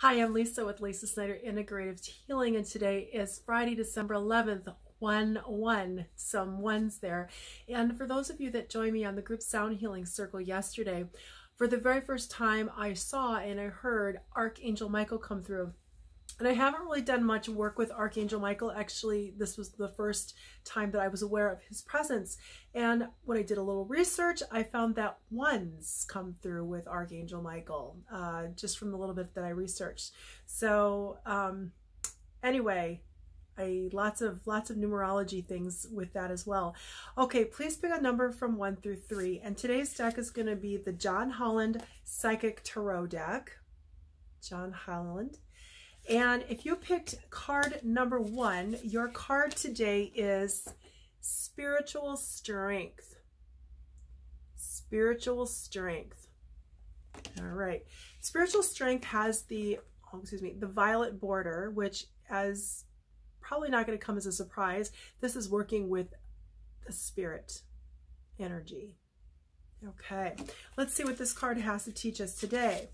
Hi, I'm Lisa with Lisa Snyder Integrative Healing, and today is Friday, December 11th, 1 1, some ones there. And for those of you that joined me on the group Sound Healing Circle yesterday, for the very first time I saw and I heard Archangel Michael come through. And I haven't really done much work with Archangel Michael. Actually, this was the first time that I was aware of his presence. And when I did a little research, I found that ones come through with Archangel Michael, uh, just from the little bit that I researched. So um, anyway, I lots of lots of numerology things with that as well. Okay, please pick a number from one through three. And today's deck is going to be the John Holland Psychic Tarot deck. John Holland. And if you picked card number one, your card today is Spiritual Strength. Spiritual Strength. All right. Spiritual Strength has the, oh, excuse me, the violet border, which as probably not going to come as a surprise, this is working with the spirit energy. Okay, let's see what this card has to teach us today.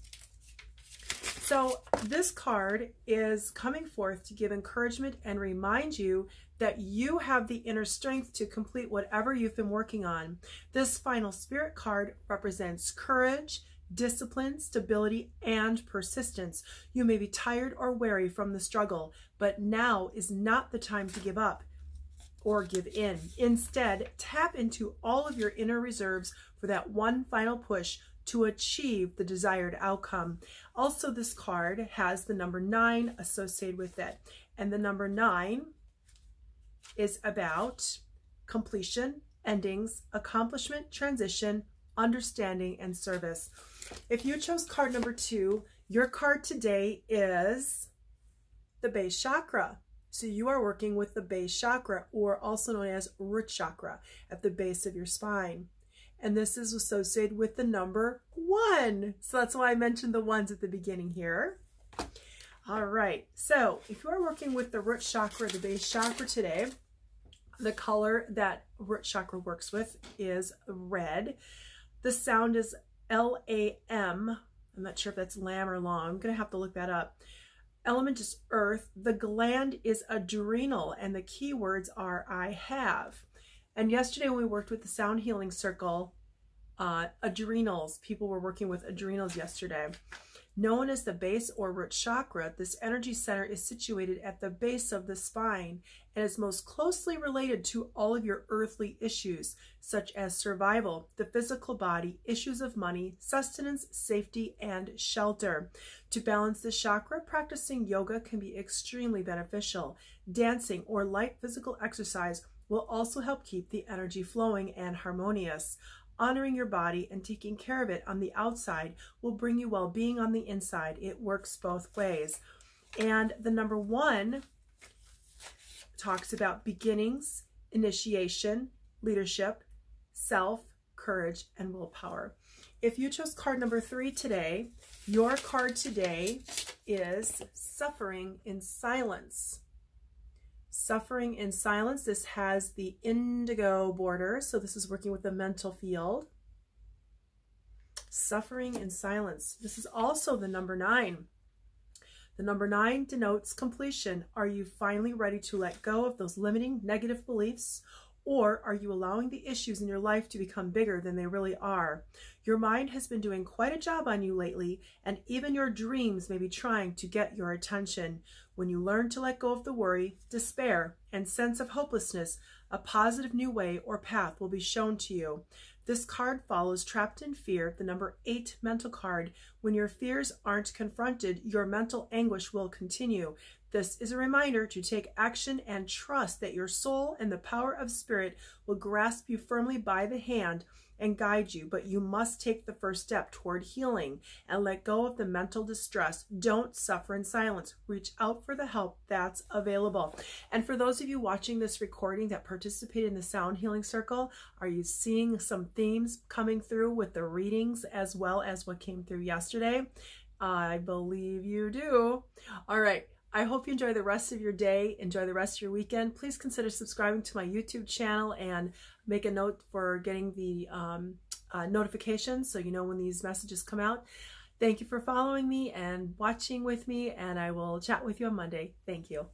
So this card is coming forth to give encouragement and remind you that you have the inner strength to complete whatever you've been working on. This final spirit card represents courage, discipline, stability, and persistence. You may be tired or weary from the struggle, but now is not the time to give up or give in. Instead, tap into all of your inner reserves for that one final push to achieve the desired outcome. Also, this card has the number nine associated with it. And the number nine is about completion, endings, accomplishment, transition, understanding, and service. If you chose card number two, your card today is the base chakra. So you are working with the base chakra, or also known as root chakra, at the base of your spine and this is associated with the number one. So that's why I mentioned the ones at the beginning here. All right, so if you are working with the root chakra, the base chakra today, the color that root chakra works with is red. The sound is L-A-M. I'm not sure if that's lamb or long. I'm going to have to look that up. Element is earth. The gland is adrenal, and the keywords are I have. And yesterday when we worked with the Sound Healing Circle, uh, adrenals, people were working with adrenals yesterday. Known as the base or root chakra, this energy center is situated at the base of the spine and is most closely related to all of your earthly issues, such as survival, the physical body, issues of money, sustenance, safety, and shelter. To balance the chakra, practicing yoga can be extremely beneficial. Dancing or light physical exercise will also help keep the energy flowing and harmonious. Honoring your body and taking care of it on the outside will bring you well being on the inside. It works both ways. And the number one talks about beginnings, initiation, leadership, self, courage, and willpower. If you chose card number three today, your card today is suffering in silence. Suffering in Silence. This has the indigo border, so this is working with the mental field. Suffering in Silence. This is also the number nine. The number nine denotes completion. Are you finally ready to let go of those limiting negative beliefs or are you allowing the issues in your life to become bigger than they really are? Your mind has been doing quite a job on you lately, and even your dreams may be trying to get your attention. When you learn to let go of the worry, despair, and sense of hopelessness, a positive new way or path will be shown to you. This card follows Trapped in Fear, the number eight mental card. When your fears aren't confronted, your mental anguish will continue. This is a reminder to take action and trust that your soul and the power of spirit will grasp you firmly by the hand and guide you, but you must take the first step toward healing and let go of the mental distress. Don't suffer in silence. Reach out for the help that's available. And for those of you watching this recording that participate in the Sound Healing Circle, are you seeing some themes coming through with the readings as well as what came through yesterday? I believe you do. All right. I hope you enjoy the rest of your day, enjoy the rest of your weekend. Please consider subscribing to my YouTube channel and make a note for getting the um, uh, notifications so you know when these messages come out. Thank you for following me and watching with me, and I will chat with you on Monday. Thank you.